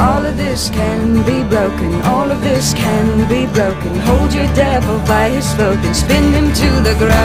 All of this can be broken, all of this can be broken. Hold your devil by his throat and spin him to the ground.